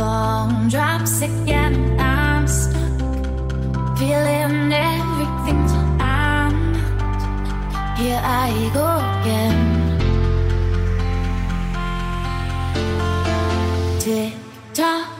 bomb drops again. I'm stuck, feeling everything's I'm. Here I go again. Tick tock.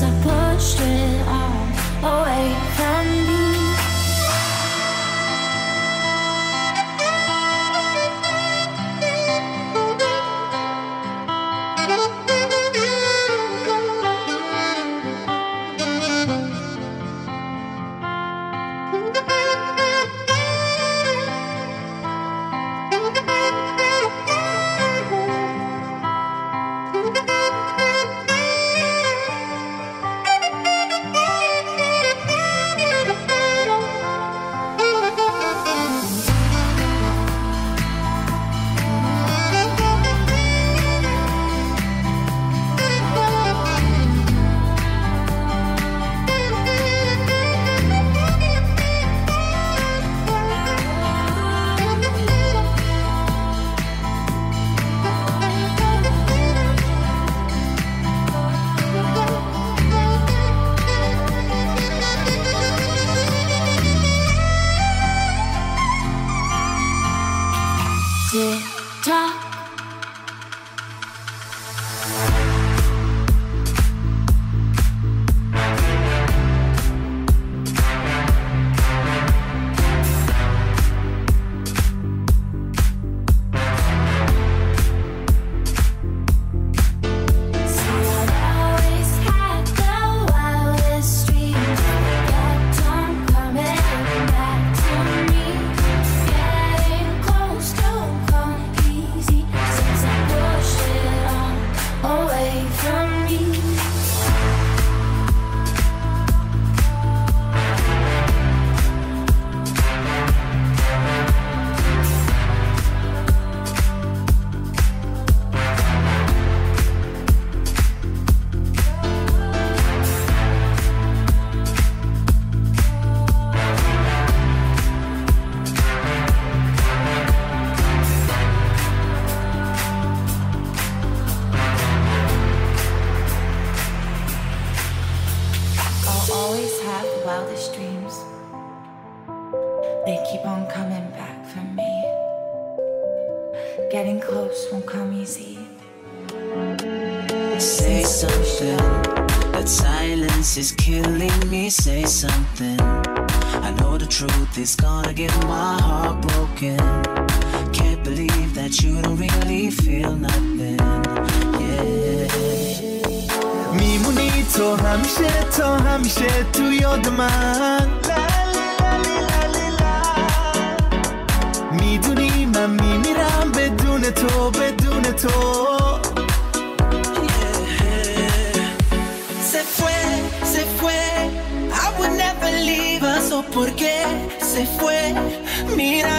I pushed it all away oh 他。They keep on coming back for me. Getting close won't come easy. Say something. That silence is killing me. Say something. I know the truth is gonna get my heart broken. Can't believe that you don't really feel nothing. Yeah. میمونی تو همیشه تا همیشه تو یاد من Se fue, se fue. I would never leave us. ¿O por qué se fue? Mira.